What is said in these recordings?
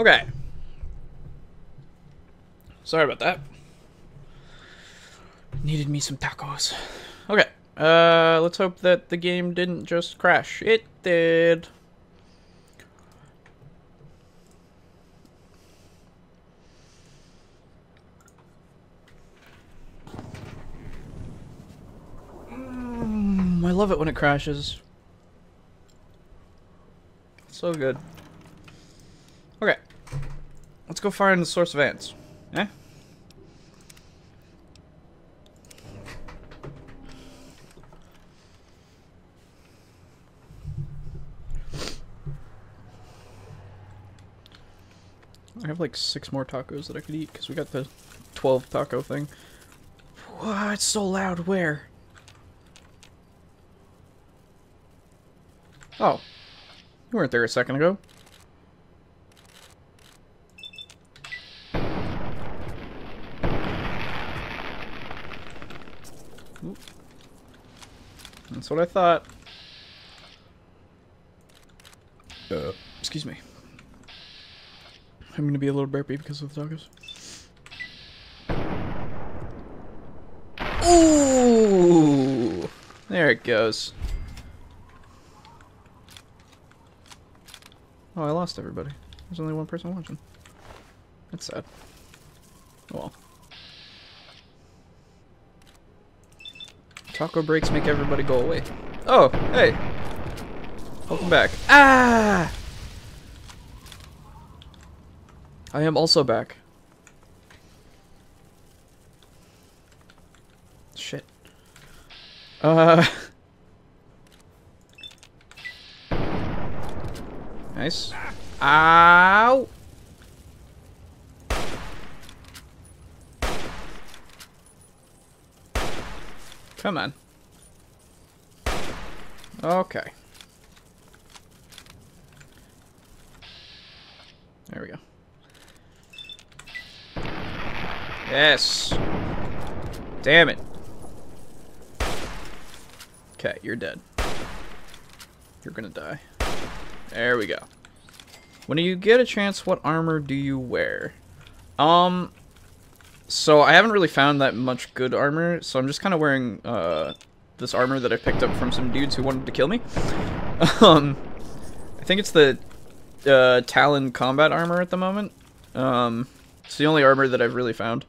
Okay. Sorry about that. Needed me some tacos. Okay. Uh, let's hope that the game didn't just crash. It did. Mm, I love it when it crashes. So good. Okay. Let's go find the source of ants. Eh? I have like six more tacos that I could eat because we got the 12 taco thing. What? It's so loud. Where? Oh. You weren't there a second ago. That's what I thought. Uh, excuse me. I'm gonna be a little burpy because of the tacos. Ooh! There it goes. Oh, I lost everybody. There's only one person watching. That's sad. Oh well. Taco breaks make everybody go away. Oh, hey! Welcome back. Ah! I am also back. Shit. Uh... Nice. Ow! Come on. Okay. There we go. Yes. Damn it. Okay, you're dead. You're gonna die. There we go. When you get a chance, what armor do you wear? Um, so I haven't really found that much good armor, so I'm just kind of wearing uh, this armor that I picked up from some dudes who wanted to kill me. um, I think it's the uh, Talon combat armor at the moment. Um, it's the only armor that I've really found.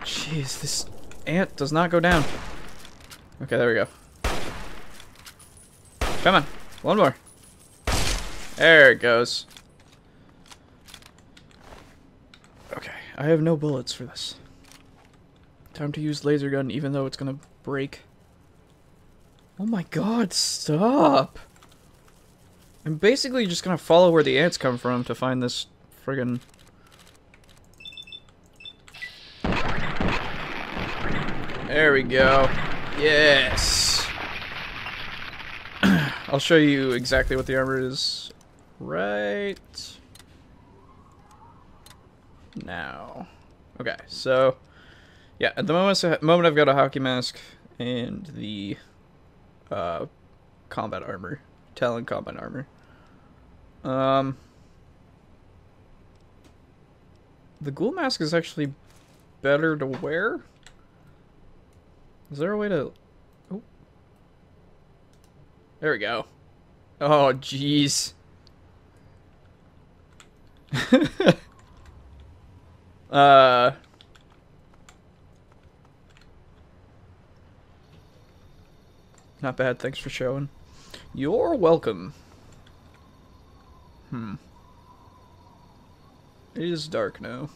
Jeez, this ant does not go down. Okay, there we go. Come on. One more. There it goes. Okay, I have no bullets for this. Time to use laser gun even though it's gonna break. Oh my god, stop! I'm basically just gonna follow where the ants come from to find this friggin' There we go. Yes. I'll show you exactly what the armor is right now. Okay, so yeah, at the moment, moment I've got a hockey mask and the uh, combat armor, Talon combat armor. Um, the ghoul mask is actually better to wear. Is there a way to... Oh. There we go. Oh, jeez. uh... Not bad, thanks for showing. You're welcome. Hmm. It is dark now.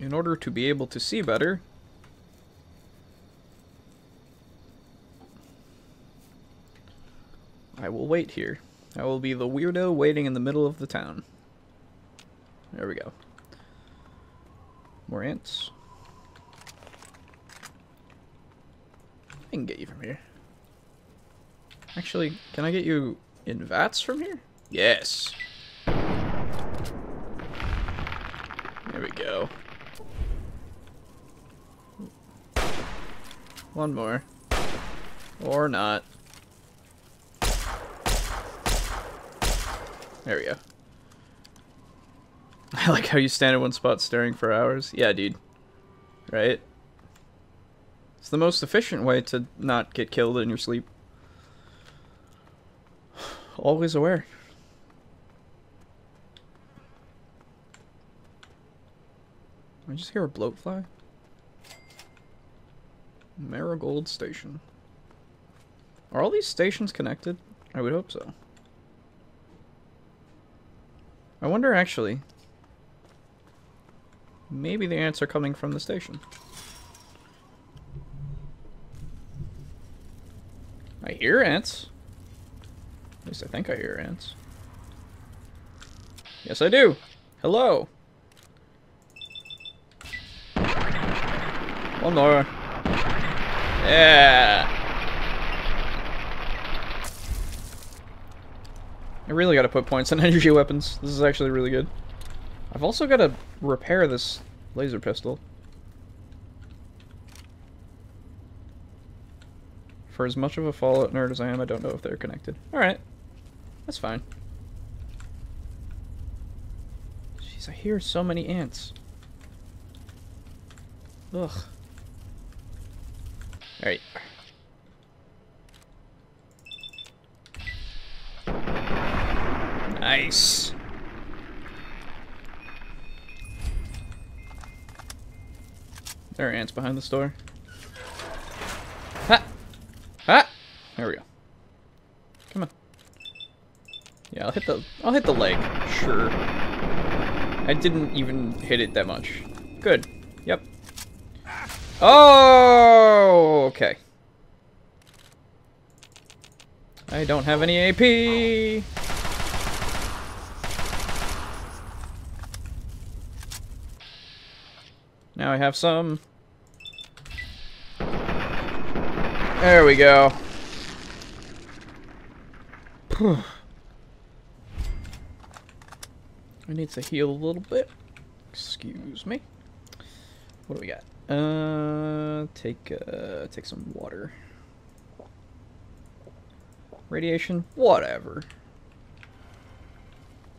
in order to be able to see better, I will wait here. I will be the weirdo waiting in the middle of the town. There we go. More ants. I can get you from here. Actually, can I get you in vats from here? Yes. There we go. One more. Or not. There we go. I like how you stand in one spot staring for hours. Yeah, dude. Right? It's the most efficient way to not get killed in your sleep. Always aware. I just hear a bloatfly? Marigold Station. Are all these stations connected? I would hope so. I wonder actually. Maybe the ants are coming from the station. Hear ants. At least I think I hear ants. Yes, I do. Hello. One more. Yeah. I really gotta put points on energy weapons. This is actually really good. I've also gotta repair this laser pistol. For as much of a Fallout nerd as I am, I don't know if they're connected. Alright. That's fine. Jeez, I hear so many ants. Ugh. Alright. Nice. There are ants behind the store. Ha! Ha! There we go. Come on. Yeah, I'll hit the I'll hit the leg. Sure. I didn't even hit it that much. Good. Yep. Oh, okay. I don't have any AP. Now I have some. There we go. I need to heal a little bit. Excuse me. What do we got? Uh, take uh, take some water. Radiation, whatever.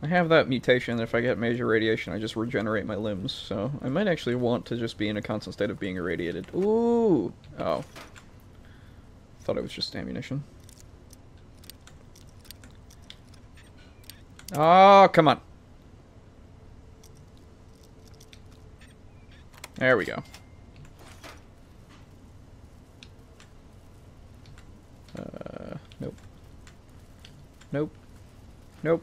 I have that mutation that if I get major radiation, I just regenerate my limbs, so I might actually want to just be in a constant state of being irradiated. Ooh! Oh. Thought it was just ammunition. Oh, come on. There we go. Uh, nope. Nope. Nope.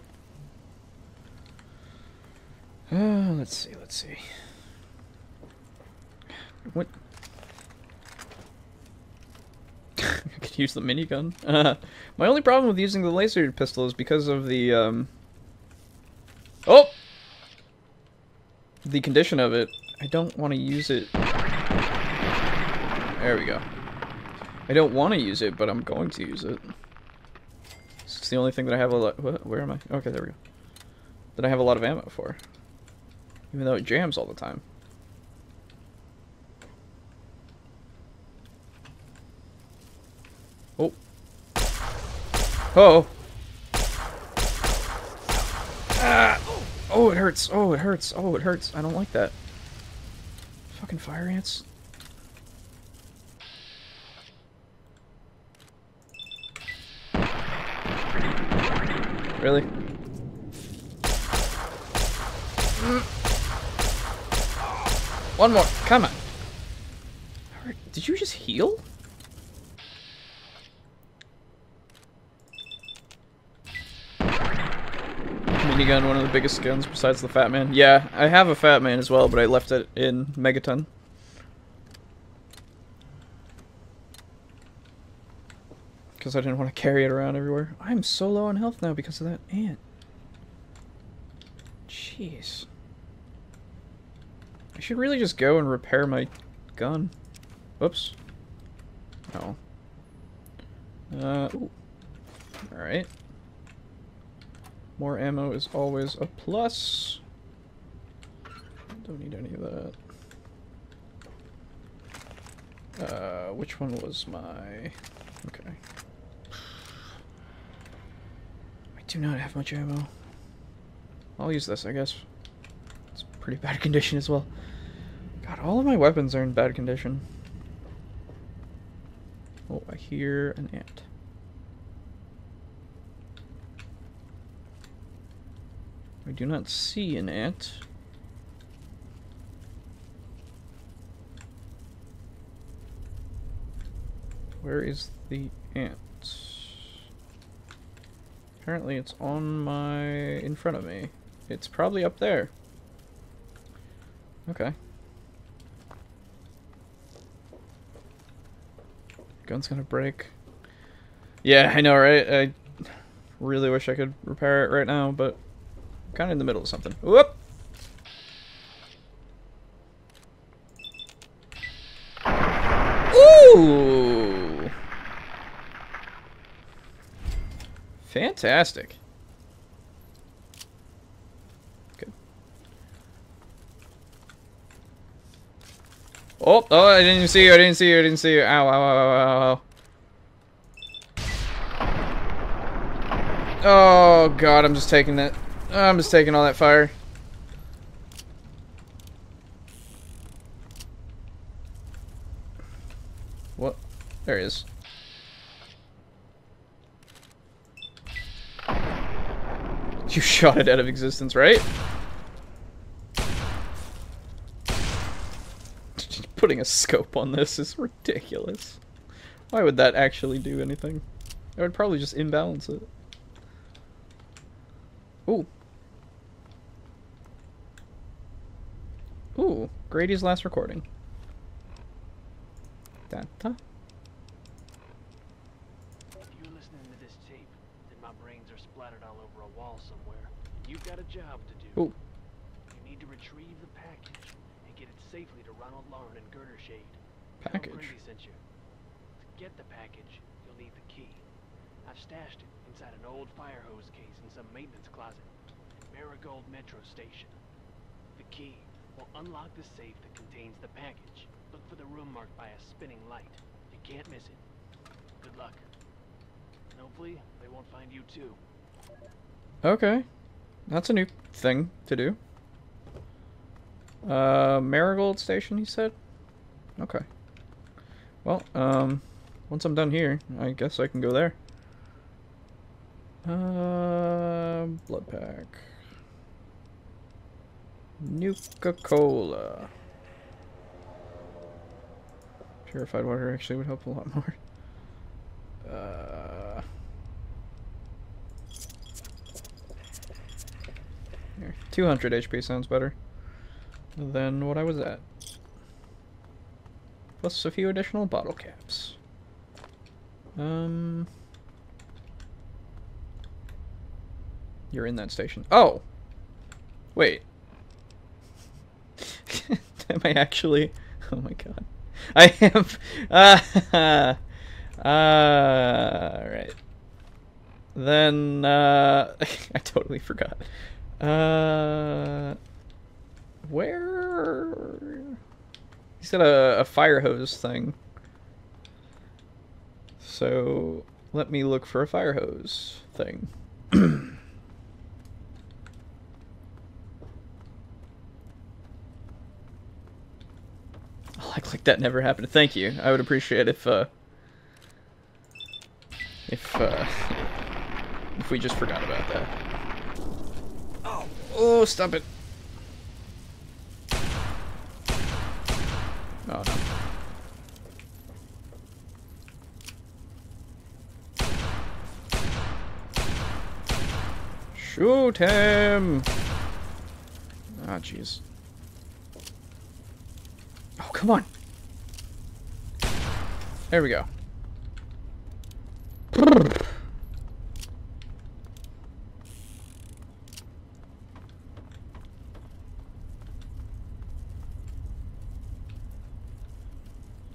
Uh, let's see, let's see. What? I could use the minigun. Uh, my only problem with using the laser pistol is because of the, um... Oh! The condition of it. I don't want to use it. There we go. I don't want to use it, but I'm going to use it. It's the only thing that I have a lot... Where am I? Okay, there we go. That I have a lot of ammo for. Even though it jams all the time. Oh. Oh. Ah. Oh, it hurts. Oh, it hurts. Oh, it hurts. I don't like that. Fucking fire ants. Really? Mm. One more. Come on. Did you just heal? Minigun, one of the biggest guns besides the Fat Man. Yeah, I have a Fat Man as well, but I left it in Megaton. Because I didn't want to carry it around everywhere. I'm so low on health now because of that ant. Jeez. I should really just go and repair my gun. Whoops. Oh. Uh, Alright. More ammo is always a plus. Don't need any of that. Uh, which one was my... Okay. I do not have much ammo. I'll use this, I guess. It's pretty bad condition as well. God, all of my weapons are in bad condition. Oh, I hear an ant. I do not see an ant. Where is the ant? Apparently it's on my... in front of me. It's probably up there. Okay. Gun's gonna break. Yeah, I know, right? I really wish I could repair it right now, but kind of in the middle of something. Whoop! Ooh! Fantastic. Good. Oh, oh, I didn't see you, I didn't see you, I didn't see you. Ow, ow, ow, ow, ow. Oh, God, I'm just taking that. I'm just taking all that fire. What? There he is. You shot it out of existence, right? Putting a scope on this is ridiculous. Why would that actually do anything? I would probably just imbalance it. Ooh. Ooh, Grady's last recording. Da-da. If you're listening to this tape, then my brains are splattered all over a wall somewhere. You've got a job to do. Ooh. You need to retrieve the package and get it safely to Ronald Laren and Girdershade. Package? Brady sent you. To get the package, you'll need the key. I've stashed it inside an old fire hose case in some maintenance closet at Marigold Metro Station. The key will unlock the safe that contains the package. Look for the room marked by a spinning light. You can't miss it. Good luck. And hopefully, they won't find you too. Okay. That's a new thing to do. Uh, Marigold Station, he said? Okay. Well, um, once I'm done here, I guess I can go there. Uh, blood pack. Nuka-Cola. Purified water actually would help a lot more. Uh... Here, 200 HP sounds better than what I was at. Plus a few additional bottle caps. Um... You're in that station. Oh! Wait. Am I actually... Oh my god. I am... Uh, uh, right. Then, uh... I totally forgot. Uh... Where... He's got a, a fire hose thing. So, let me look for a fire hose thing. like like that never happened. Thank you. I would appreciate if uh if uh if we just forgot about that. Oh, oh, stop it. Oh no. Shoot him! Ah, oh, jeez. Come on. There we go.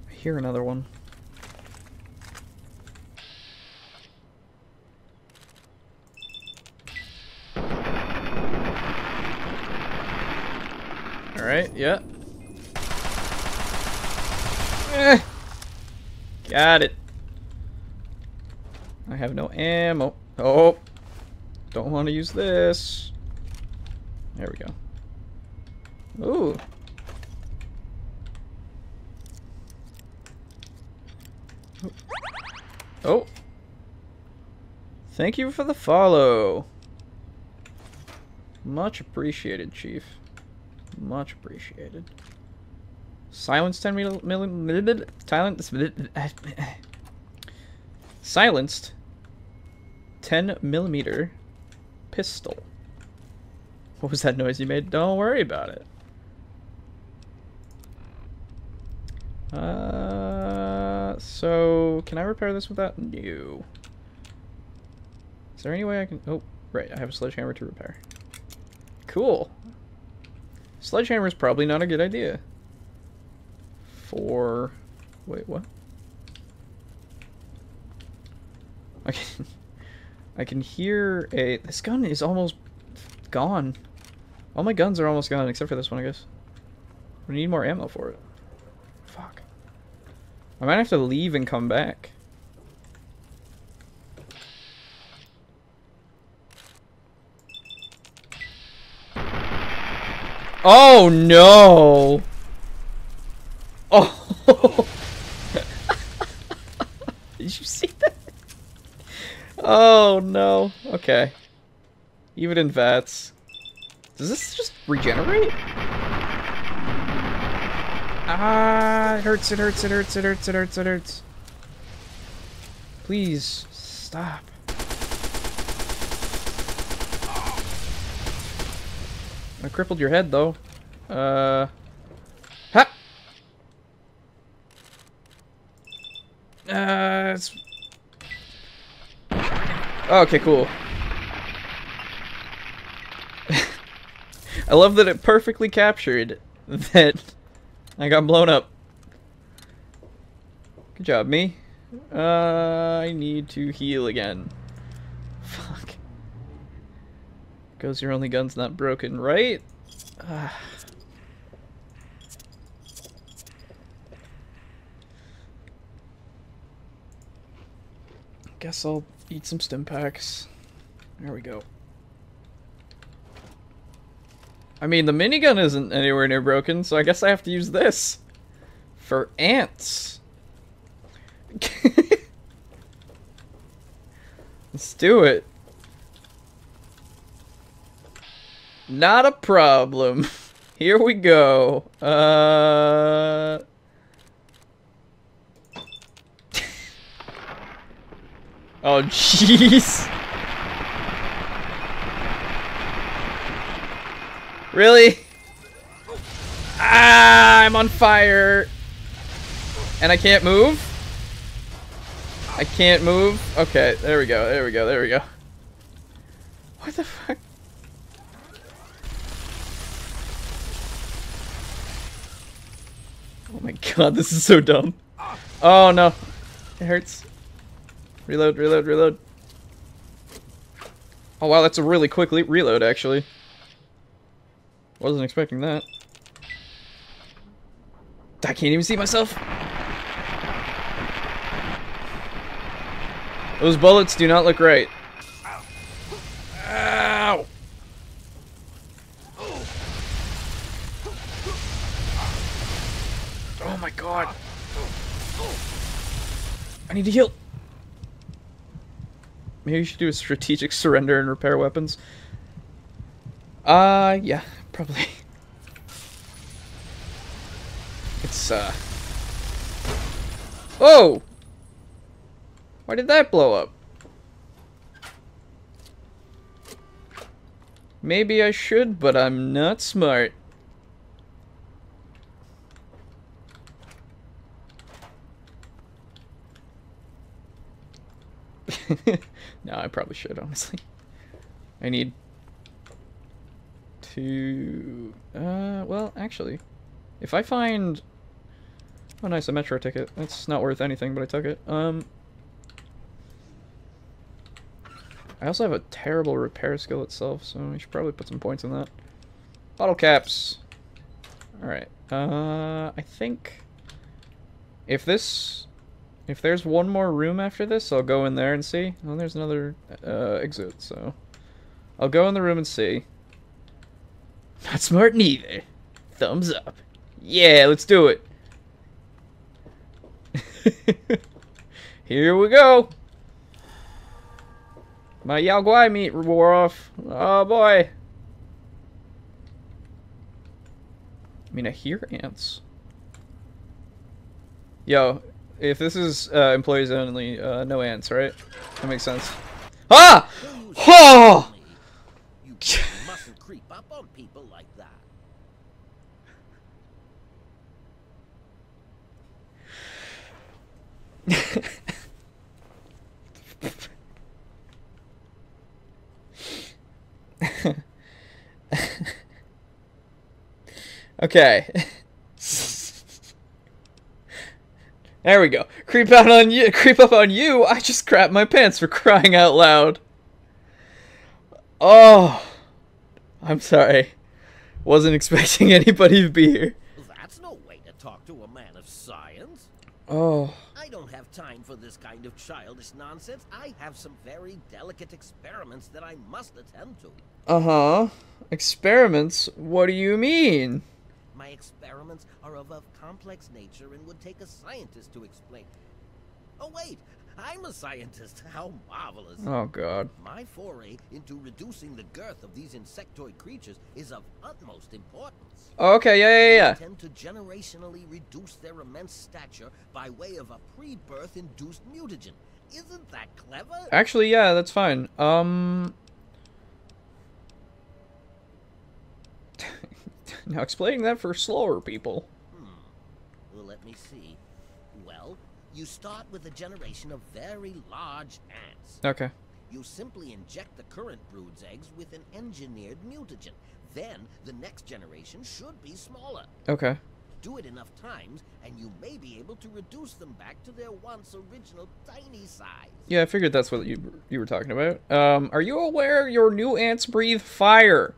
Hear another one. Alright, yeah. Eh. Got it. I have no ammo. Oh. Don't want to use this. There we go. Ooh. Oh. Thank you for the follow. Much appreciated, Chief. Much appreciated. Silence 10 mil, mil, silence, silenced 10 millimeter pistol. What was that noise you made? Don't worry about it. Uh, so can I repair this without? No. Is there any way I can? Oh, right. I have a sledgehammer to repair. Cool. Sledgehammer is probably not a good idea. For... Wait, what? I can, I can hear a... This gun is almost gone. All my guns are almost gone, except for this one, I guess. We need more ammo for it. Fuck. I might have to leave and come back. Oh no! Oh! Did you see that? Oh no. Okay. Even in VATS. Does this just regenerate? Ah, it hurts, it hurts, it hurts, it hurts, it hurts, it hurts. Please, stop. I crippled your head, though. Uh... Uh. Okay, cool. I love that it perfectly captured that I got blown up. Good job, me. Uh, I need to heal again. Fuck. Goes your only gun's not broken, right? Uh. I guess I'll eat some stim packs. There we go. I mean, the minigun isn't anywhere near broken, so I guess I have to use this. For ants. Let's do it. Not a problem. Here we go. Uh... oh, jeez. Really? Ah, I'm on fire. And I can't move? I can't move? Okay, there we go, there we go, there we go. What the fuck? Oh my god, this is so dumb. Oh no. It hurts. Reload, reload, reload. Oh wow, that's a really quick reload actually. Wasn't expecting that. I can't even see myself. Those bullets do not look right. Ow! Oh my god. I need to heal. Maybe you should do a strategic surrender and repair weapons. Uh, yeah, probably. It's, uh... Oh! Why did that blow up? Maybe I should, but I'm not smart. no, I probably should, honestly. I need to... Uh, well, actually, if I find... Oh, nice, a metro ticket. That's not worth anything, but I took it. Um, I also have a terrible repair skill itself, so I should probably put some points in that. Bottle caps. Alright. Uh, I think... If this if there's one more room after this, I'll go in there and see. Oh, there's another uh, exit, so... I'll go in the room and see. Not smart neither. Thumbs up. Yeah, let's do it. Here we go. My Yao Guai meat wore off. Oh boy. I mean, I hear ants. Yo, if this is uh, employees only, uh, no ants, right? That makes sense. Ah! Oh! You mustn't creep up on people like that. Okay. There we go. Creep out on you. Creep up on you. I just crap my pants for crying out loud. Oh, I'm sorry. Wasn't expecting anybody to be here. That's no way to talk to a man of science. Oh, I don't have time for this kind of childish nonsense. I have some very delicate experiments that I must attend to. uh huh. Experiments? What do you mean? My experiments are of a complex nature and would take a scientist to explain. Oh, wait, I'm a scientist. How marvelous. Oh God. My foray into reducing the girth of these insectoid creatures is of utmost importance. Okay. Yeah, yeah, yeah. intend to generationally reduce their immense stature by way of a pre-birth induced mutagen. Isn't that clever? Actually, yeah, that's fine. Um. Now explaining that for slower people. Hmm. Well, let me see. Well, you start with a generation of very large ants. Okay. You simply inject the current brood's eggs with an engineered mutagen. Then, the next generation should be smaller. Okay. Do it enough times, and you may be able to reduce them back to their once original tiny size. Yeah, I figured that's what you you were talking about. Um, are you aware your new ants breathe fire?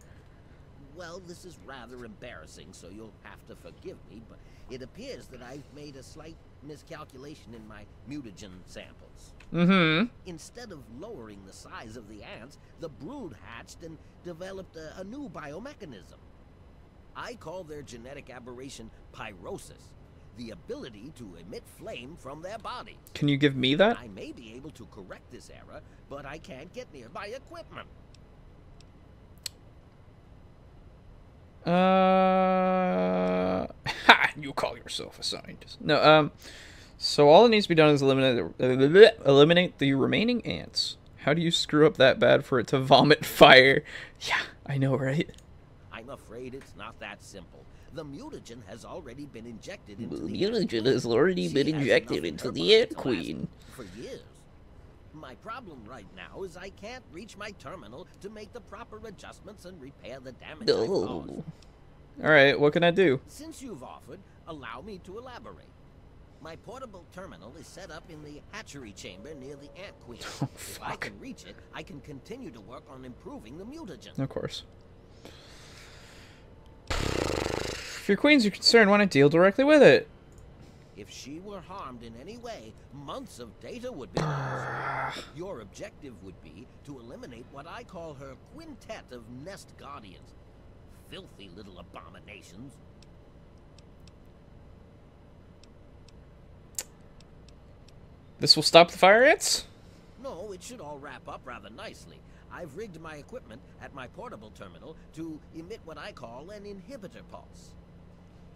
Well, this is rather embarrassing, so you'll have to forgive me, but it appears that I've made a slight miscalculation in my mutagen samples. Mm-hmm. Instead of lowering the size of the ants, the brood hatched and developed a, a new biomechanism. I call their genetic aberration pyrosis, the ability to emit flame from their bodies. Can you give me that? I may be able to correct this error, but I can't get near my equipment. Uh, ha! You call yourself a scientist? No. Um. So all that needs to be done is eliminate the, eliminate the remaining ants. How do you screw up that bad for it to vomit fire? Yeah, I know, right? I'm afraid it's not that simple. The mutagen has already been injected into The the mutagen has already been injected into the ant queen. For years. My problem right now is I can't reach my terminal to make the proper adjustments and repair the damage I caused. No. All right. What can I do? Since you've offered, allow me to elaborate. My portable terminal is set up in the hatchery chamber near the ant queen. Oh, if I can reach it, I can continue to work on improving the mutagen. Of course. If your queen's your concern, why not deal directly with it? If she were harmed in any way, months of data would be lost. Your objective would be to eliminate what I call her quintet of nest guardians. Filthy little abominations. This will stop the fire ants? No, it should all wrap up rather nicely. I've rigged my equipment at my portable terminal to emit what I call an inhibitor pulse.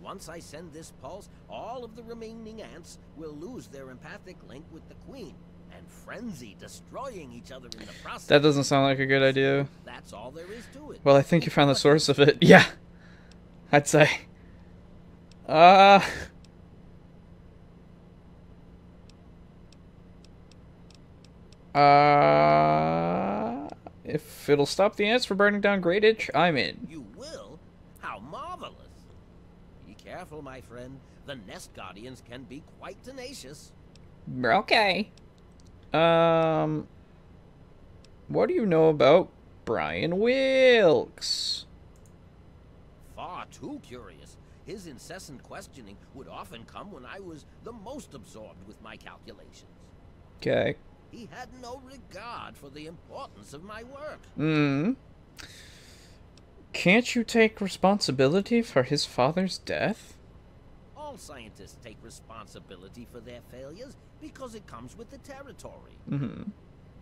Once I send this pulse, all of the remaining ants will lose their empathic link with the queen and frenzy, destroying each other in the process. That doesn't sound like a good idea. That's all there is to it. Well, I think you found the source of it. Yeah. I'd say. Uh. Uh. If it'll stop the ants from burning down Grayditch, I'm in. You will? How marvelous! Be careful, my friend. The nest guardians can be quite tenacious. Okay. Um. What do you know about Brian Wilks? Far too curious. His incessant questioning would often come when I was the most absorbed with my calculations. Okay. He had no regard for the importance of my work. Hmm. Can't you take responsibility for his father's death? All scientists take responsibility for their failures because it comes with the territory. Mm-hmm.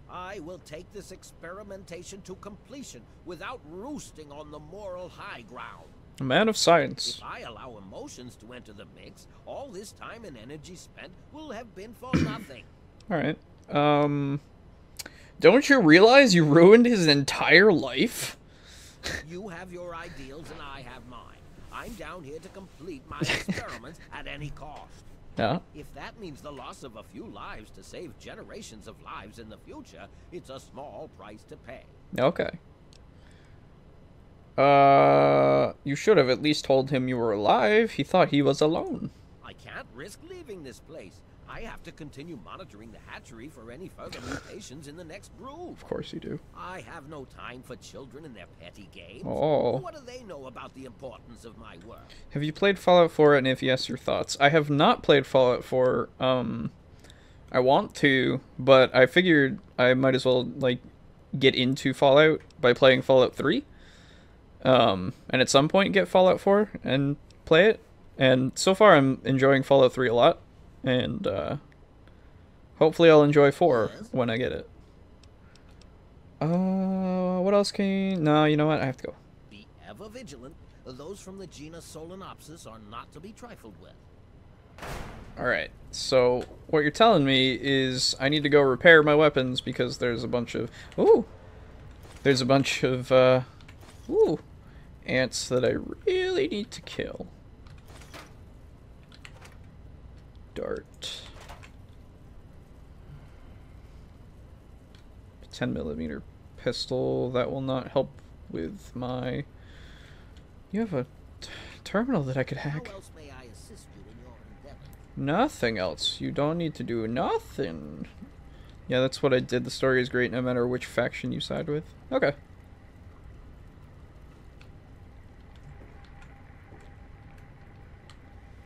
I will take this experimentation to completion without roosting on the moral high ground. A man of science. If I allow emotions to enter the mix, all this time and energy spent will have been for nothing. Alright. Um... Don't you realize you ruined his entire life? You have your ideals and I have mine. I'm down here to complete my experiments at any cost. Yeah. If that means the loss of a few lives to save generations of lives in the future, it's a small price to pay. Okay. Uh, you should have at least told him you were alive. He thought he was alone. I can't risk leaving this place. I have to continue monitoring the hatchery for any further mutations in the next brood. Of course you do. I have no time for children and their petty games. Oh. What do they know about the importance of my work? Have you played Fallout 4 and if yes, your thoughts? I have not played Fallout 4. Um, I want to, but I figured I might as well, like, get into Fallout by playing Fallout 3. Um, and at some point get Fallout 4 and play it. And so far I'm enjoying Fallout 3 a lot and uh, hopefully I'll enjoy four when I get it. Uh, what else can you... No, you know what? I have to go. Be ever vigilant. Those from the genus Solenopsis are not to be trifled with. Alright, so what you're telling me is I need to go repair my weapons because there's a bunch of... Ooh! There's a bunch of, uh... Ooh! Ants that I really need to kill. Dart. 10 millimeter pistol. That will not help with my... You have a terminal that I could hack. I nothing else. You don't need to do nothing. Yeah, that's what I did. The story is great no matter which faction you side with. Okay.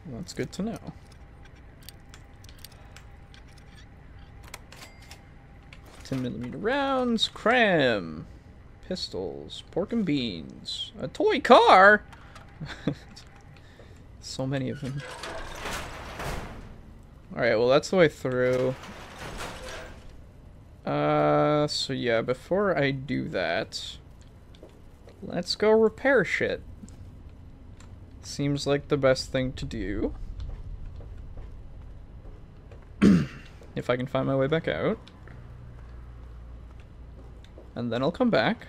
That's good to know. 10 millimeter rounds, cram, pistols, pork and beans, a toy car. so many of them. Alright, well that's the way through. Uh, so yeah, before I do that, let's go repair shit. Seems like the best thing to do. if I can find my way back out and then I'll come back.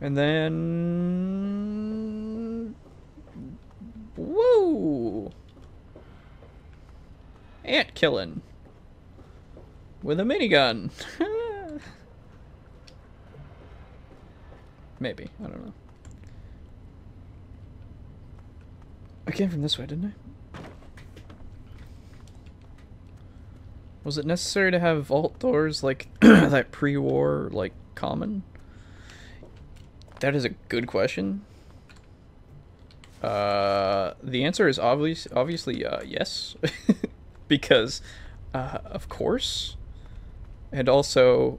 And then... Woo! Ant killing. With a minigun. Maybe. I don't know. I came from this way, didn't I? Was it necessary to have vault doors like that pre-war, like, common? That is a good question. Uh, the answer is obvious, obviously uh, yes, because uh, of course, and also,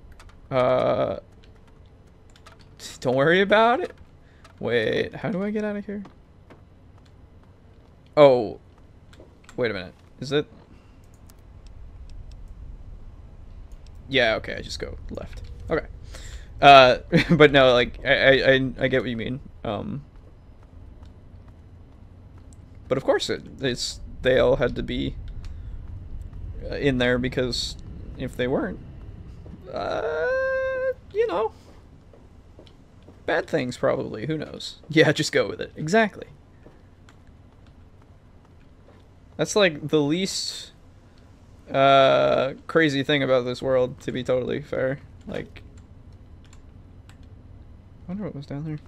uh, don't worry about it. Wait, how do I get out of here? Oh, wait a minute. Is it? Yeah, okay, I just go left. Okay. Uh, but no, like, I, I, I get what you mean. Um, but of course it, it's, they all had to be uh, in there because if they weren't, uh, you know, bad things probably, who knows. Yeah, just go with it. Exactly. That's like the least uh, crazy thing about this world, to be totally fair. Like, I wonder what was down there.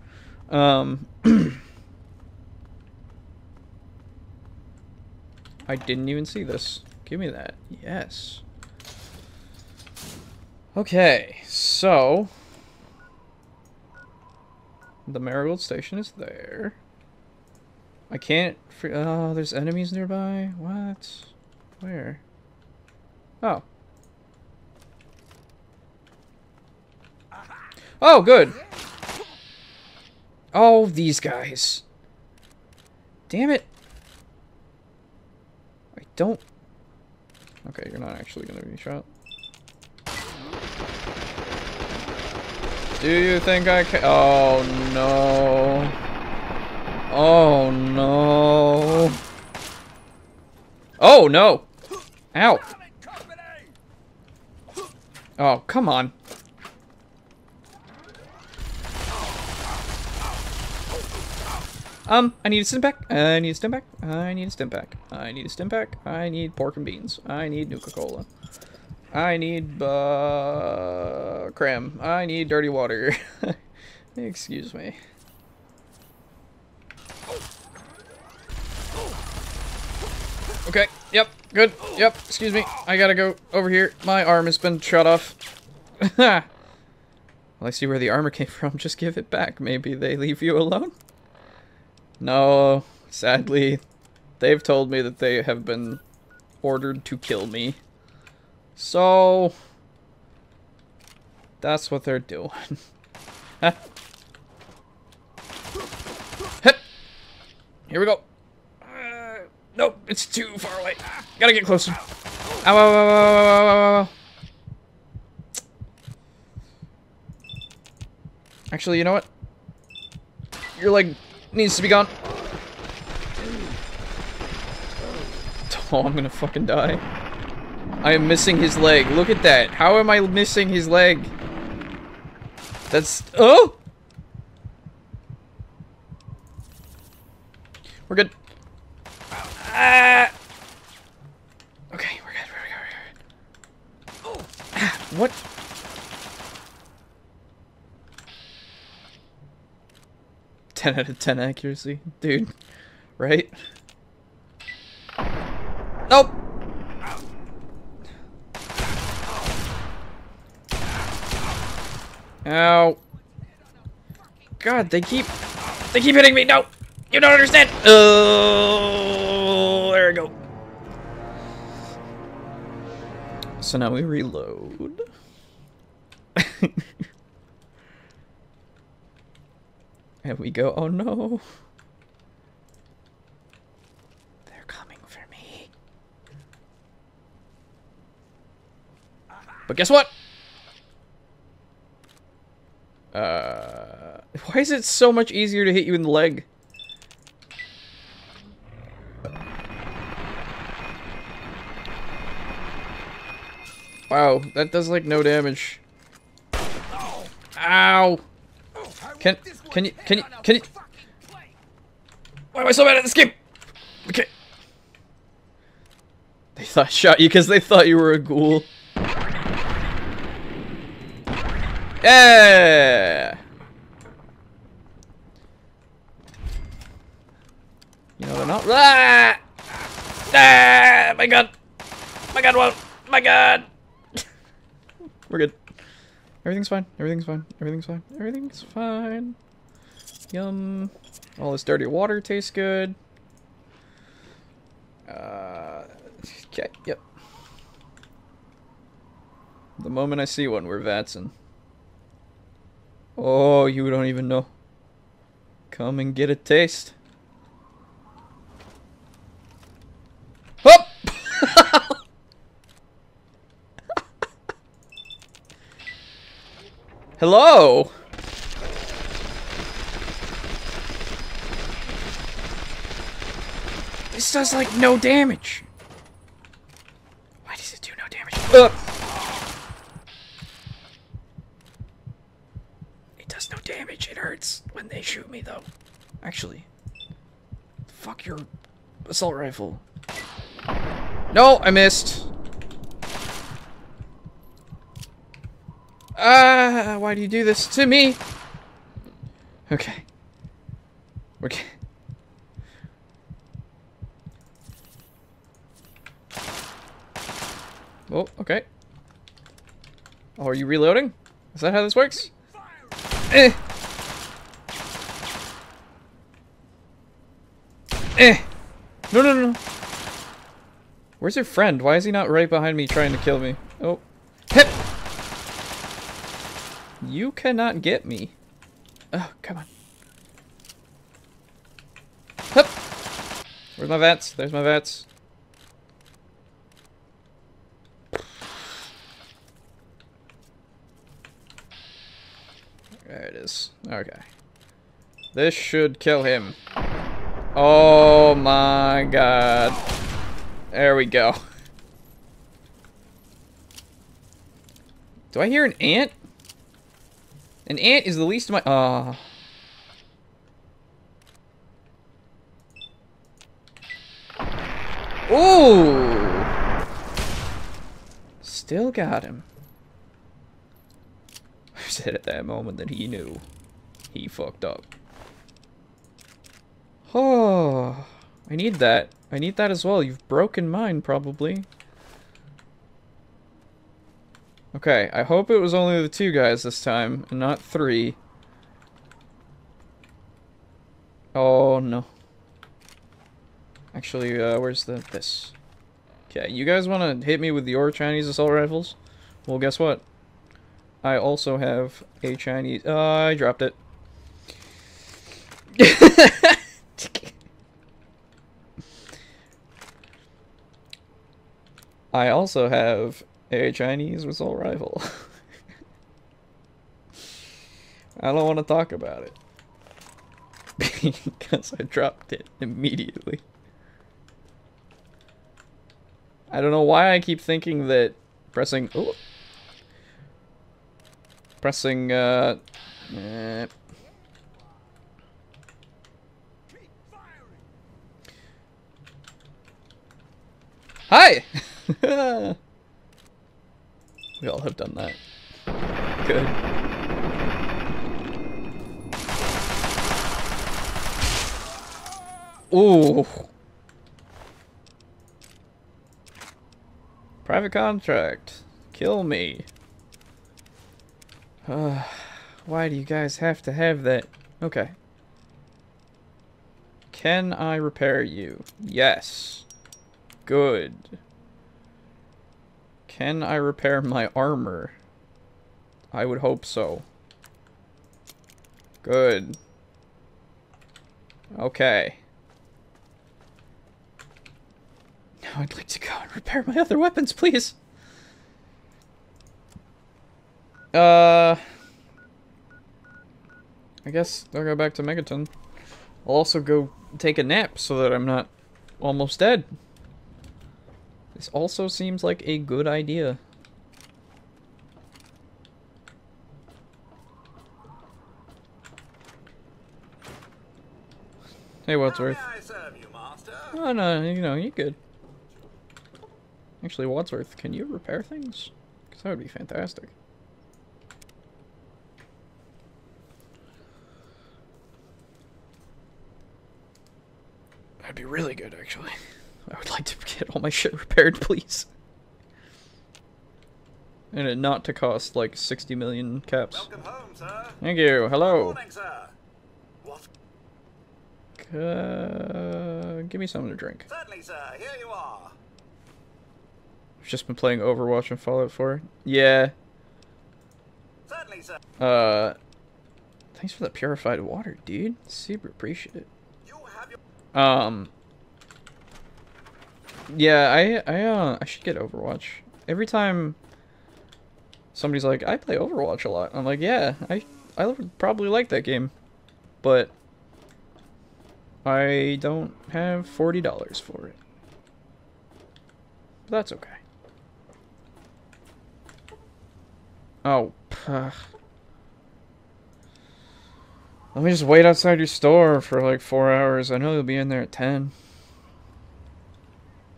Um, I didn't even see this. Give me that. Yes. Okay, so the Marigold Station is there. I can't. Oh, there's enemies nearby. What? Where? Oh. Oh, good. Oh, these guys. Damn it. I don't... Okay, you're not actually gonna be shot. Do you think I can- Oh, no. Oh, no. Oh, no. Ow. Oh, come on. Um, I need a Stimpak. I need a Stimpak. I need a Stimpak. I need a Stimpak. I need pork and beans. I need Nuka-Cola. I need, uh, cram. I need dirty water. Excuse me. Okay, yep, good, yep, excuse me. I gotta go over here. My arm has been shot off. well, I see where the armor came from. Just give it back. Maybe they leave you alone? No, sadly, they've told me that they have been ordered to kill me. So, that's what they're doing. Here we go. Nope, it's too far away. Gotta get closer. Ow, ow, ow, ow. Actually, you know what? Your leg needs to be gone. Oh, I'm gonna fucking die. I am missing his leg. Look at that. How am I missing his leg? That's... Oh! We're good. Ah! Okay, we're good, we're good, we're good. Ah, what? Ten out of ten accuracy, dude. Right? Nope. Ow. God, they keep they keep hitting me. No. You don't understand. Oh, there we go. So now we reload. and we go, oh no. They're coming for me. But guess what? Uh, why is it so much easier to hit you in the leg? Wow, that does like no damage. Ow! Can can you can you can you? Why am I so bad at this game? Okay. They thought I shot you because they thought you were a ghoul. Yeah. You know they're not. Ah! Ah! My God! My God! Won't! My God! We're good. Everything's fine. Everything's fine. Everything's fine. Everything's fine. Yum. All this dirty water tastes good. Uh, okay. Yep. The moment I see one, we're Vatson. Oh, you don't even know. Come and get a taste. Hello? This does like no damage. Why does it do no damage? Ugh. It does no damage. It hurts when they shoot me though. Actually, fuck your assault rifle. No, I missed. Ah, why do you do this to me? Okay. Okay. Oh, okay. Oh, are you reloading? Is that how this works? Eh. Eh. No, no, no. Where's your friend? Why is he not right behind me trying to kill me? Oh. You cannot get me. Oh, come on. Hup. Where's my VATS? There's my VATS. There it is. Okay. This should kill him. Oh my god. There we go. Do I hear an ant? An ant is the least of my- Ah. Ooh! Still got him. I said at that moment that he knew. He fucked up. Oh, I need that. I need that as well. You've broken mine, probably. Okay, I hope it was only the two guys this time, and not three. Oh, no. Actually, uh, where's the this? Okay, you guys want to hit me with your Chinese assault rifles? Well, guess what? I also have a Chinese. Uh, I dropped it. I also have a Chinese assault rifle. I don't want to talk about it. because I dropped it immediately. I don't know why I keep thinking that pressing ooh, pressing uh eh. Hi. we all have done that. Good. Ooh. Private contract. Kill me. Uh, why do you guys have to have that? Okay. Can I repair you? Yes. Good. Can I repair my armor? I would hope so. Good. Okay. Now I'd like to go and repair my other weapons, please. Uh... I guess I'll go back to Megaton. I'll also go take a nap so that I'm not almost dead. This also seems like a good idea. Hey, Wadsworth. How may I serve you, master? Oh, no, you know, you're good. Actually, Wadsworth, can you repair things? Because that would be fantastic. That'd be really good, actually. I would like to get all my shit repaired, please. And it not to cost like 60 million caps. Home. Thank you. Hello. Morning, sir. What? Uh, give me something to drink. Certainly, sir. Here you are. I've just been playing Overwatch and Fallout 4. Yeah. Certainly, sir. Uh, thanks for the purified water, dude. Super appreciate it. You have your. Um. Yeah, I I uh I should get Overwatch. Every time somebody's like, "I play Overwatch a lot," I'm like, "Yeah, I I probably like that game, but I don't have forty dollars for it. But that's okay." Oh. Ugh. Let me just wait outside your store for like four hours. I know you'll be in there at ten.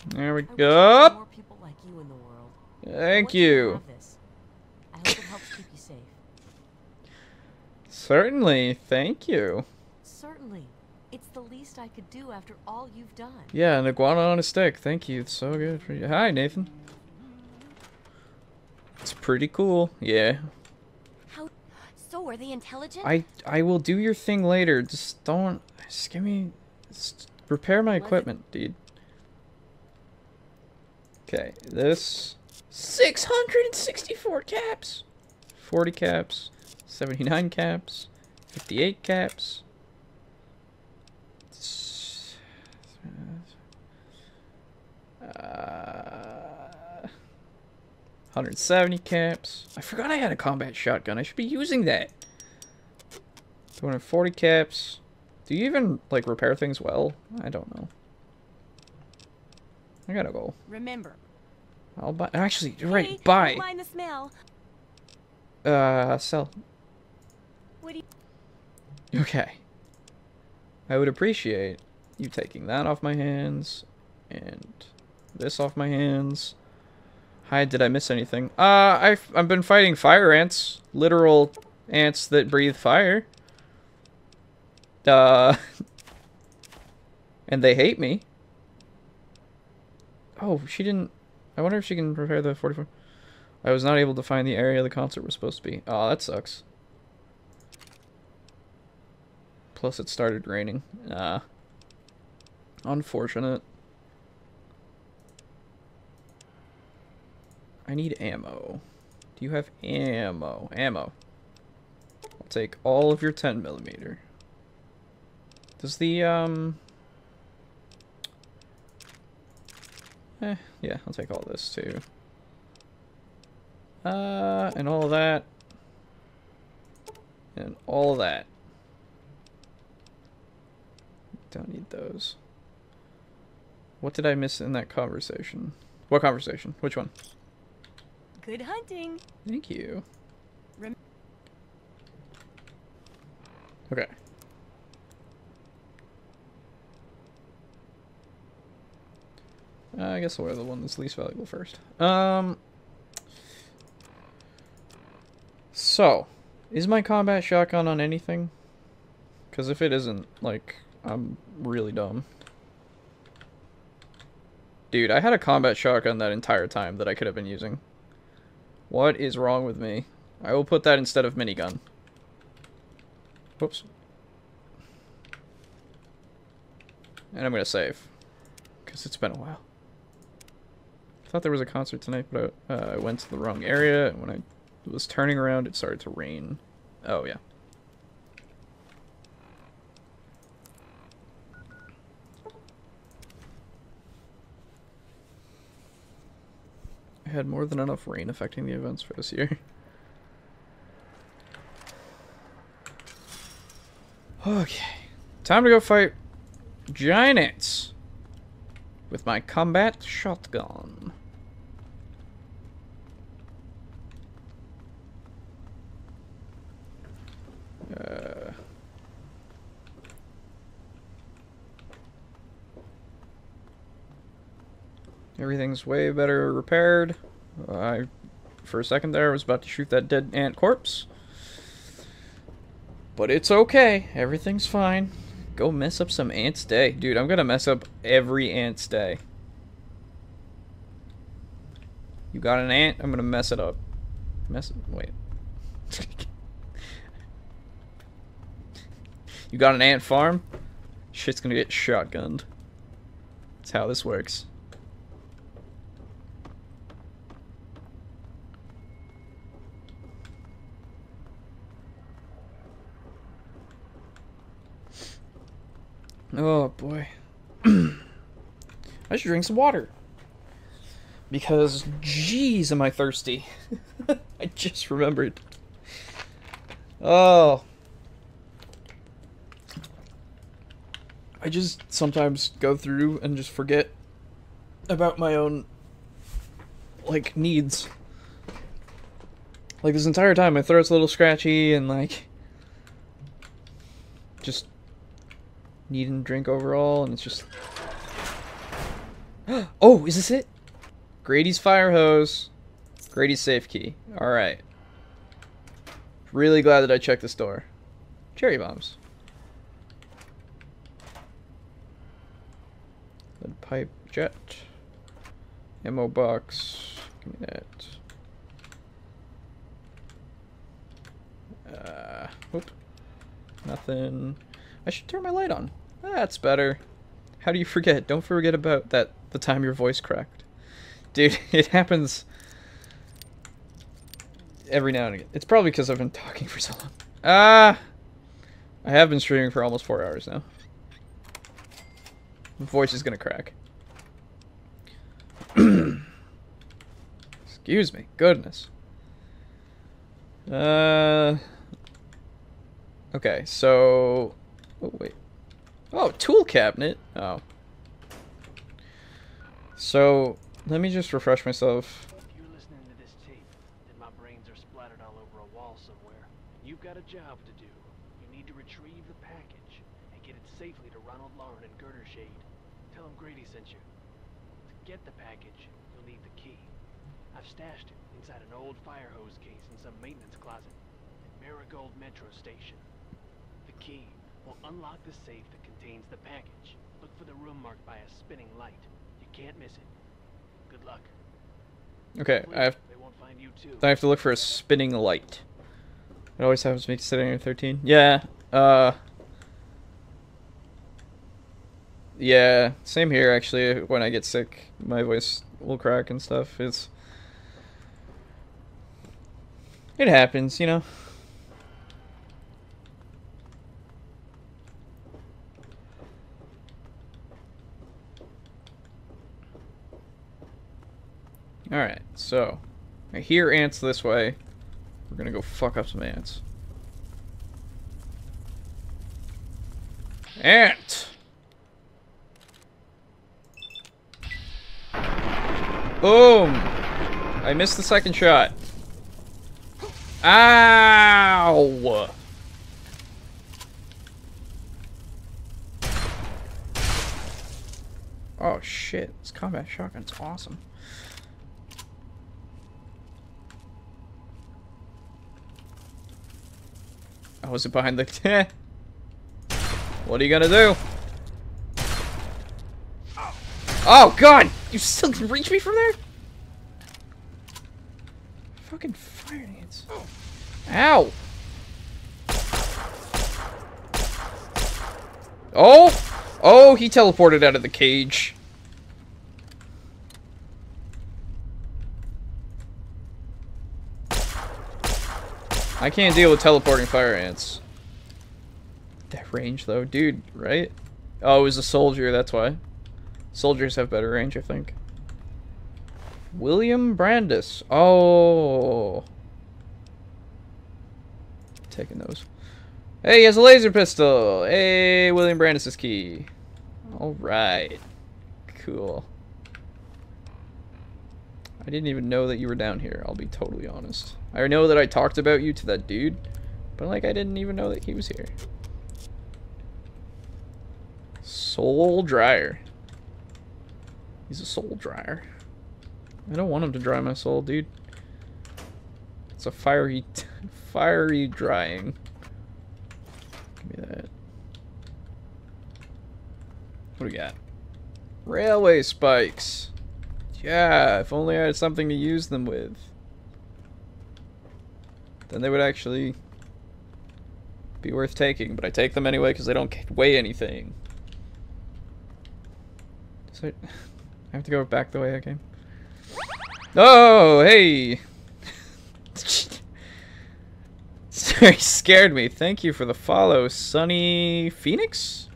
There we go. more people like you in the world. Thank you you. I hope it helps keep you safe. Certainly. Thank you. Certainly. It's the least I could do after all you've done. Yeah, an iguana on a stick. Thank you. It's so good for you. Hi, Nathan. It's pretty cool. Yeah. How? So are they intelligent? I I will do your thing later. Just don't. Just give me. Just repair my equipment, dude. Okay, this 664 caps. 40 caps, 79 caps, 58 caps. Uh, 170 caps. I forgot I had a combat shotgun. I should be using that. 240 caps. Do you even, like, repair things well? I don't know. I gotta go. Remember. I'll buy. Actually, right. Hey, buy. Mind the smell. Uh, sell. What do you... Okay. I would appreciate you taking that off my hands and this off my hands. Hi, did I miss anything? Uh, I've, I've been fighting fire ants. Literal ants that breathe fire. Uh, and they hate me. Oh, she didn't... I wonder if she can repair the 44... I was not able to find the area the concert was supposed to be. Oh, that sucks. Plus it started raining. Uh, unfortunate. I need ammo. Do you have ammo? Ammo. I'll take all of your 10 millimeter. Does the, um... Eh, yeah, I'll take all this too. Uh, and all of that. And all of that. Don't need those. What did I miss in that conversation? What conversation? Which one? Good hunting. Thank you. Rem- Okay. Uh, I guess I'll wear the one that's least valuable first. Um. So, is my combat shotgun on anything? Because if it isn't, like, I'm really dumb. Dude, I had a combat shotgun that entire time that I could have been using. What is wrong with me? I will put that instead of minigun. Whoops. And I'm gonna save. Because it's been a while. Thought there was a concert tonight, but I, uh, I went to the wrong area, and when I was turning around, it started to rain. Oh, yeah. I had more than enough rain affecting the events for this year. Okay. Time to go fight giant ants with my combat shotgun. Uh, everything's way better repaired. I, for a second there, was about to shoot that dead ant corpse. But it's okay. Everything's fine. Go mess up some ant's day. Dude, I'm gonna mess up every ant's day. You got an ant? I'm gonna mess it up. Mess it. Wait. you got an ant farm? Shit's gonna get shotgunned. That's how this works. Oh boy. I should drink some water. Because, jeez, am I thirsty. I just remembered. Oh. I just sometimes go through and just forget about my own, like, needs. Like, this entire time, my throat's a little scratchy and, like, just needing drink overall, and it's just... oh, is this it? Grady's fire hose. Grady's safe key. Alright. Really glad that I checked this door. Cherry bombs. Lead pipe jet. Ammo box. Give me that. Uh, whoop. Nothing. I should turn my light on. That's better. How do you forget? Don't forget about that the time your voice cracked. Dude, it happens every now and again. It's probably because I've been talking for so long. Ah! I have been streaming for almost four hours now. My voice is gonna crack. Excuse me. Goodness. Uh. Okay, so. Oh, wait. Oh, tool cabinet. Oh. So, let me just refresh myself. You're listening to this tape, then my brains are splattered all over a wall somewhere. You've got a job to do. You need to retrieve the package and get it safely to Ronald Laren and Girdershade. Tell them Grady sent you. To get the package, you'll need the key. I've stashed it inside an old fire hose case in some maintenance closet at Marigold Metro Station. The key will unlock the safe that contains the package. Look for the room marked by a spinning light. You can't miss it. Good luck. Okay, I have They won't find you too. I have to look for a spinning light. It always happens to me sitting at 13. Yeah, uh... Yeah, same here actually. When I get sick, my voice will crack and stuff. It's... It happens, you know? Alright, so... I hear ants this way. We're gonna go fuck up some ants. Ant! Boom! I missed the second shot. Ow! Oh shit, this combat shotgun's awesome. Oh, is it behind the... what are you gonna do? Oh, God! You still can reach me from there? Fucking fire ants. Ow! Oh! Oh, he teleported out of the cage. I can't deal with teleporting fire ants. That range, though. Dude, right? Oh, it was a soldier, that's why. Soldiers have better range, I think. William Brandice. Oh. Taking those. Hey, he has a laser pistol. Hey, William Brandice' key. Alright. Cool. I didn't even know that you were down here, I'll be totally honest. I know that I talked about you to that dude, but like I didn't even know that he was here. Soul dryer. He's a soul dryer. I don't want him to dry my soul, dude. It's a fiery, fiery drying. Give me that. What do we got? Railway spikes. Yeah, if only I had something to use them with. Then they would actually be worth taking, but I take them anyway because they don't weigh anything. So I have to go back the way I came. Oh, hey! Sorry, scared me. Thank you for the follow, Sunny Phoenix?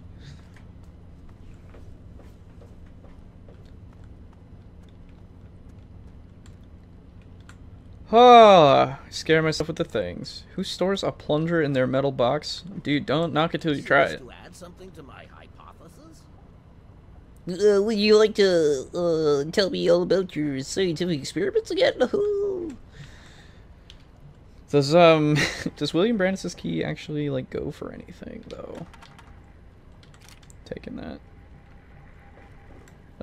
Oh, I scare myself with the things. Who stores a plunger in their metal box? Dude, don't knock it till you try it. To add something to my hypothesis? Uh, would you like to uh, tell me all about your scientific experiments again? Does um does William Brandice' key actually like go for anything though? Taking that.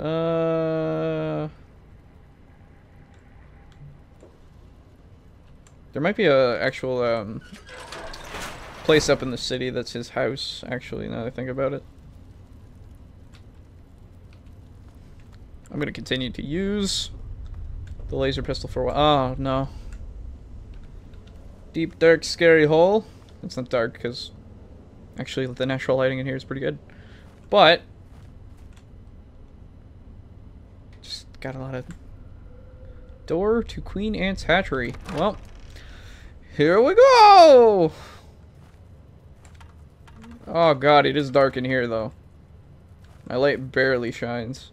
Uh There might be a actual um place up in the city that's his house actually now that I think about it. I'm going to continue to use the laser pistol for a while. Oh, no. Deep, dark, scary hole. It's not dark because actually the natural lighting in here is pretty good. But just got a lot of door to Queen Ant's hatchery. Well, here we go. Oh god, it is dark in here though. My light barely shines.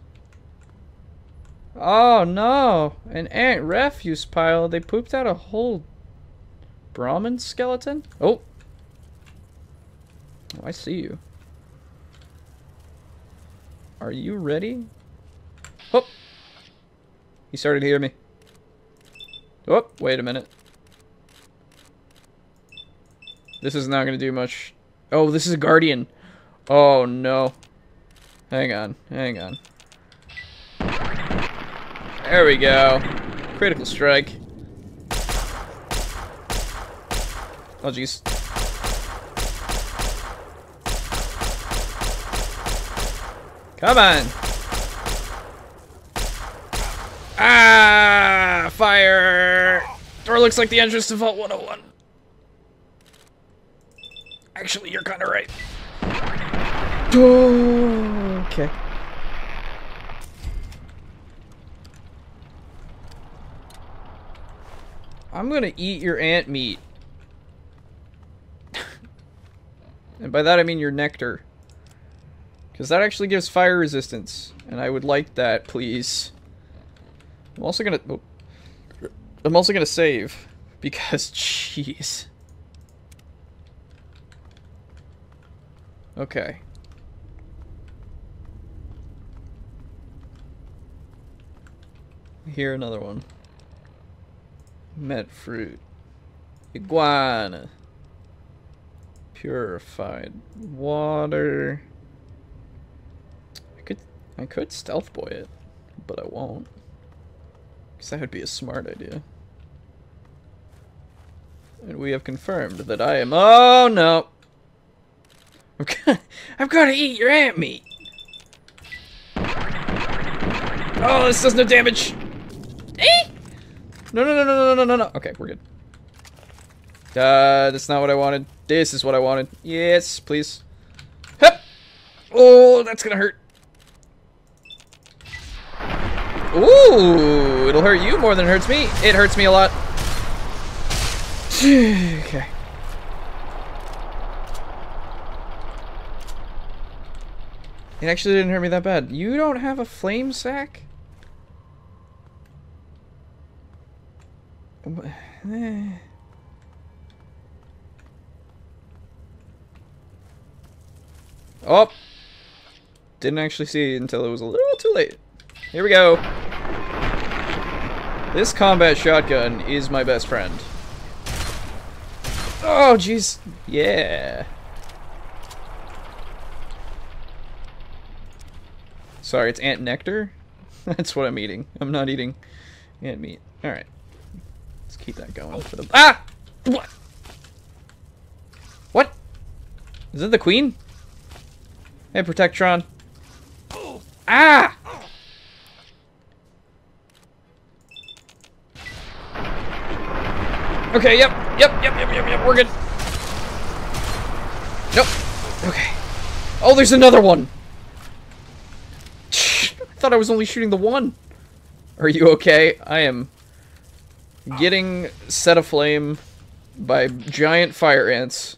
Oh no! An ant refuse pile. They pooped out a whole Brahmin skeleton? Oh! Oh, I see you. Are you ready? Oh! He started to hear me. Oh, wait a minute. This is not going to do much. Oh, this is a guardian. Oh, no. Hang on. Hang on. There we go. Critical strike. Oh, jeez. Come on. Ah, fire. Door looks like the entrance to Vault 101. Actually, you're kind of right. Oh, okay. I'm gonna eat your ant meat. and by that I mean your nectar. Because that actually gives fire resistance. And I would like that, please. I'm also gonna... Oh, I'm also gonna save. Because, jeez. Okay. Here another one. Mutfruit. Iguana. Purified water. I could I could stealth boy it, but I won't. Cause that would be a smart idea. And we have confirmed that I am Oh no. I've got, I've got to eat your ant meat. Oh, this does no damage. No, no, no, no, no, no, no, no. Okay, we're good. Uh, that's not what I wanted. This is what I wanted. Yes, please. Hup! Oh, that's gonna hurt. Ooh, it'll hurt you more than it hurts me. It hurts me a lot. okay. It actually didn't hurt me that bad. You don't have a flame sack? Oh! Didn't actually see it until it was a little too late. Here we go. This combat shotgun is my best friend. Oh, jeez. Yeah. Sorry, it's ant nectar? That's what I'm eating. I'm not eating ant meat. Alright. Keep that going for the- Ah! What? What? Is it the queen? Hey, Protectron. Ah! Okay, yep, yep, yep, yep, yep, yep, we're good. Nope. Okay. Oh, there's another one! I thought I was only shooting the one. Are you okay? I am getting set aflame by giant fire ants.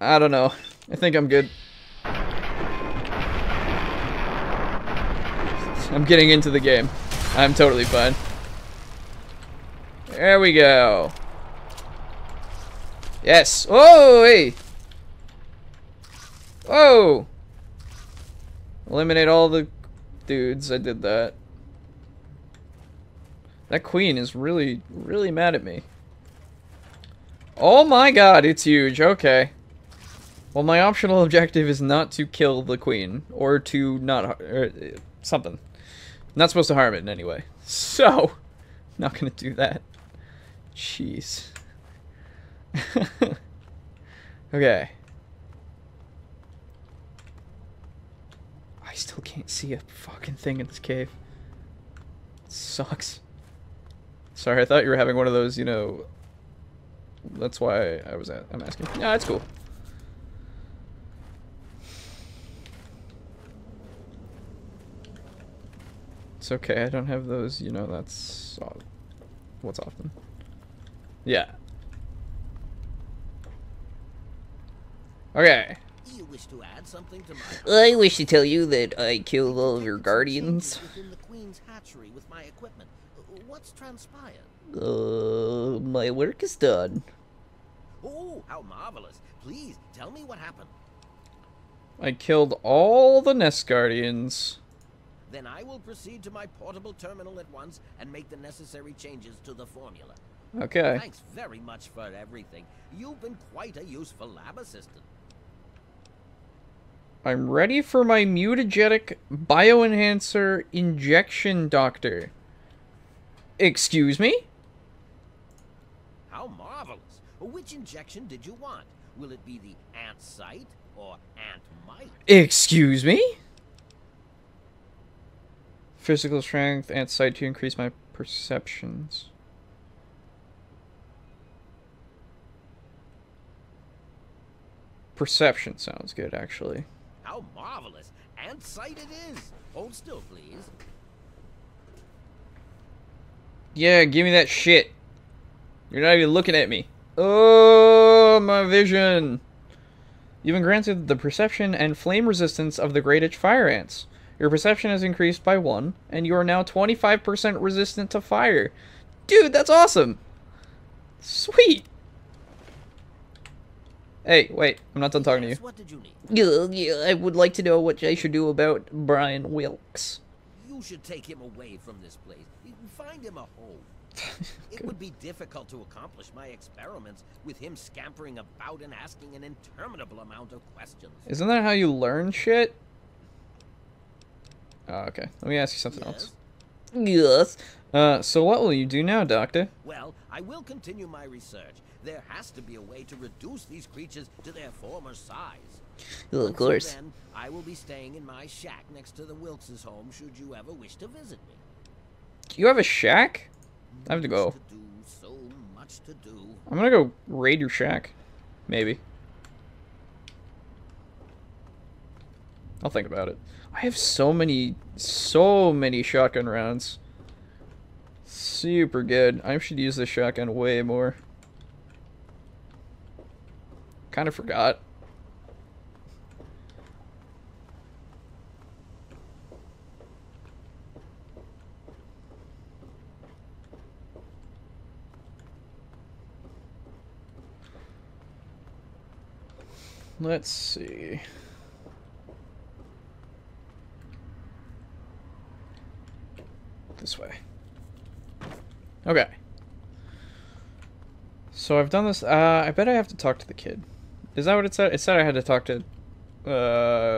I don't know. I think I'm good. I'm getting into the game. I'm totally fine. There we go. Yes. Oh, hey. Whoa. Eliminate all the dudes. I did that. That queen is really, really mad at me. Oh my god, it's huge. Okay. Well, my optional objective is not to kill the queen. Or to not... Or, uh, something. Not supposed to harm it in any way. So, not gonna do that. Jeez. okay. I still can't see a fucking thing in this cave. sucks. Sorry, I thought you were having one of those, you know... That's why I was at, I'm asking. Yeah, it's cool. It's okay, I don't have those, you know, that's... What's often. Yeah. Okay. You wish to add something to my I wish to tell you that I killed all of your guardians. within the Queen's hatchery with my equipment. What's transpired? Uh, my work is done. Oh, how marvelous. Please, tell me what happened. I killed all the Nest Guardians. Then I will proceed to my portable terminal at once and make the necessary changes to the formula. Okay. Thanks very much for everything. You've been quite a useful lab assistant. I'm ready for my mutagenic bioenhancer injection, Doctor. Excuse me? How marvelous. Which injection did you want? Will it be the Ant Sight or Ant Might? Excuse me? Physical strength ant sight to increase my perceptions. Perception sounds good, actually. How marvelous. Ant Sight it is. Hold still, please. Yeah, give me that shit. You're not even looking at me. Oh, my vision. You've been granted the perception and flame resistance of the Grayditch Fire Ants. Your perception has increased by one, and you are now 25% resistant to fire. Dude, that's awesome. Sweet. Hey, wait, I'm not done talking to you. What did you need? Yeah, yeah, I would like to know what I should do about Brian Wilks. You should take him away from this place. Find him a home. It would be difficult to accomplish my experiments with him scampering about and asking an interminable amount of questions. Isn't that how you learn shit? Oh, okay. Let me ask you something else. Yes? Yes. Uh, so what will you do now, Doctor? Well, I will continue my research. There has to be a way to reduce these creatures to their former size. Well, of course. Then, I will be staying in my shack next to the Wilks' home should you ever wish to visit me. You have a shack? I have to go. To do, so much to do. I'm gonna go raid your shack. Maybe. I'll think about it. I have so many, so many shotgun rounds. Super good. I should use this shotgun way more. Kind of forgot. Let's see. This way. Okay. So I've done this. Uh, I bet I have to talk to the kid. Is that what it said? It said I had to talk to. Uh.